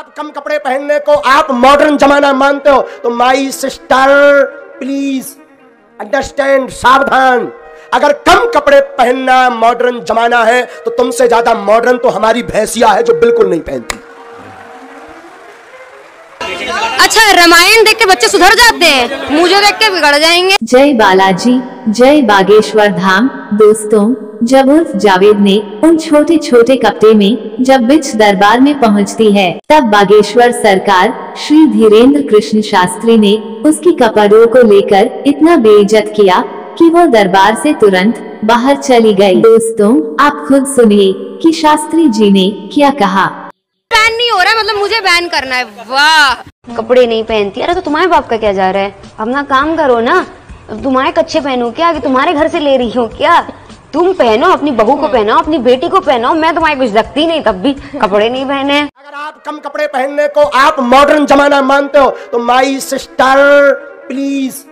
आप कम कपड़े पहनने को आप मॉडर्न जमाना मानते हो तो माई सिस्टर प्लीज़ अंडरस्टैंड सावधान। अगर कम कपड़े पहनना मॉडर्न जमाना है तो तुमसे ज़्यादा मॉडर्न तो हमारी भैंसिया है जो बिल्कुल नहीं पहनती। अच्छा रामायण देख के बच्चे सुधर जाते हैं। मुझे देख के बिगड़ जाएँगे। जय बालाजी जय बागेश्वर धाम। दोस्तों जब उर्फ़ जावेद ने उन छोटे छोटे कपड़े में जब बिच दरबार में पहुँचती है, तब बागेश्वर सरकार श्री धीरेन्द्र कृष्ण शास्त्री ने उसकी कपड़ों को लेकर इतना बेइज्जत किया कि वो दरबार से तुरंत बाहर चली गई। दोस्तों, आप खुद सुनिए कि शास्त्री जी ने क्या कहा। बैन नहीं हो रहा मतलब मुझे बैन करना है। वाह! कपड़े नहीं पहनती। अरे तो तुम्हारे बाप का क्या जा रहा है? अपना काम करो ना। तुम्हारे कच्चे पहनो क्या? कि तुम्हारे घर से ले रही हो क्या? तुम पहनो अपनी बहू को पहनाओ अपनी बेटी को पहनाओ मैं तुम्हारी कुछ रखती नहीं तब भी कपड़े नहीं पहने। अगर आप कम कपड़े पहनने को आप मॉडर्न जमाना मानते हो तो माई सिस्टर प्लीज़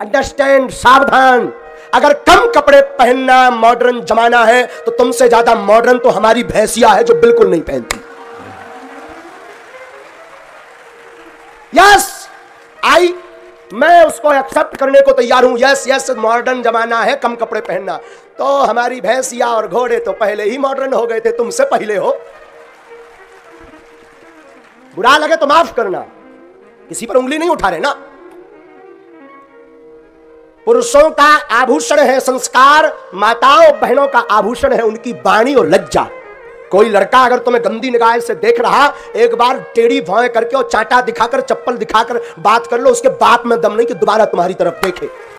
अंडरस्टैंड सावधान। अगर कम कपड़े पहनना मॉडर्न जमाना है तो तुमसे ज़्यादा मॉडर्न तो हमारी भैंसिया है जो बिल्कुल नहीं पहनती। यस मैं उसको एक्सेप्ट करने को तैयार हूँ। यस यस मॉडर्न जमाना है, कम कपड़े पहनना। तो हमारी भैंसिया और घोड़े तो पहले ही मॉडर्न हो गए थे, तुमसे पहले हो। बुरा लगे तो माफ़ करना। किसी पर उंगली नहीं उठा रहे ना। पुरुषों का आभूषण है संस्कार, माताओं, बहनों का आभूषण है उनकी वाणी और लज्जा। कोई लड़का अगर तुम्हें गंदी निगाह से देख रहा, एक बार टेढ़ी भौएँ करके और चाटा दिखाकर, चप्पल दिखाकर बात कर लो, उसके बाप में दम नहीं कि दोबारा तुम्हारी तरफ़ देखे।